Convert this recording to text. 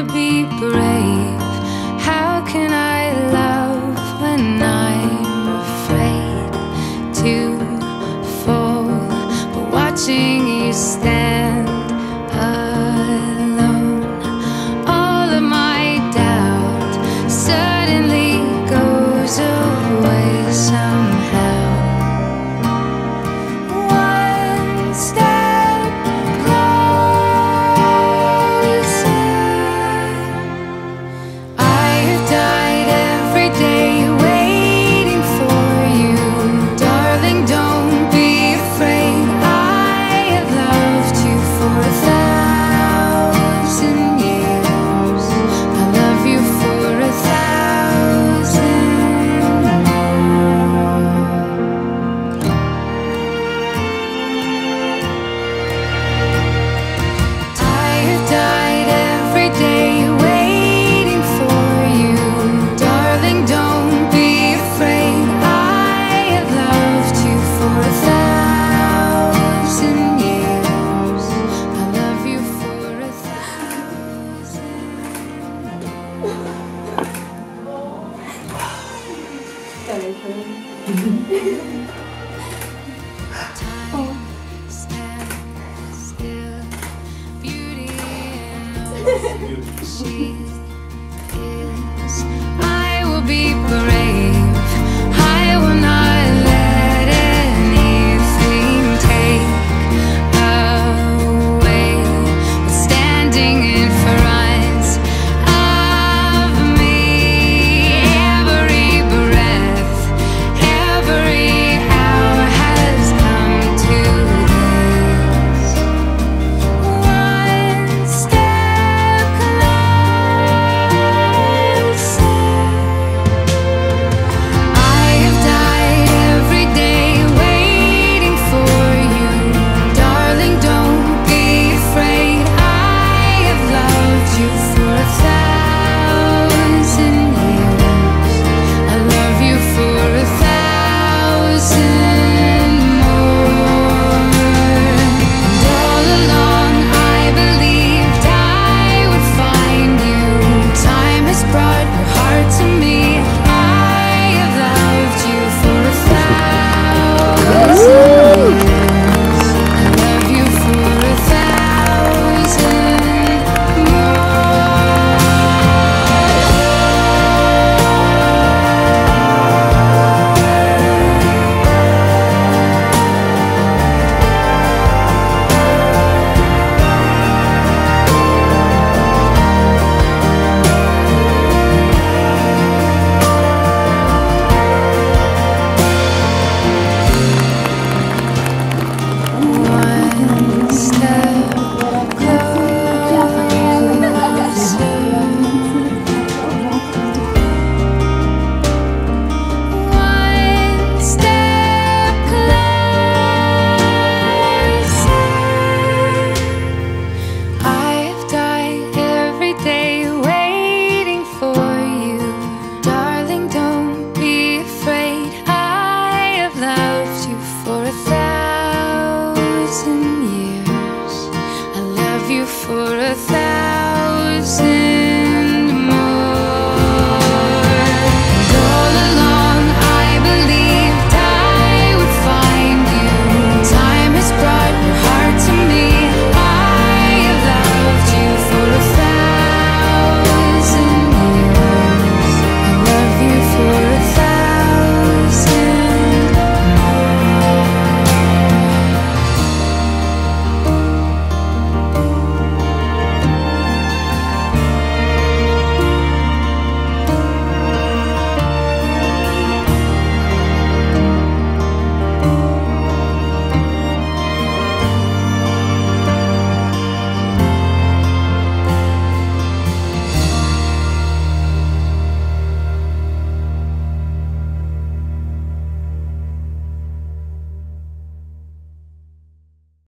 to be brave. How can I love when I'm afraid to fall? But watching you stand. I will be forever. For a thousand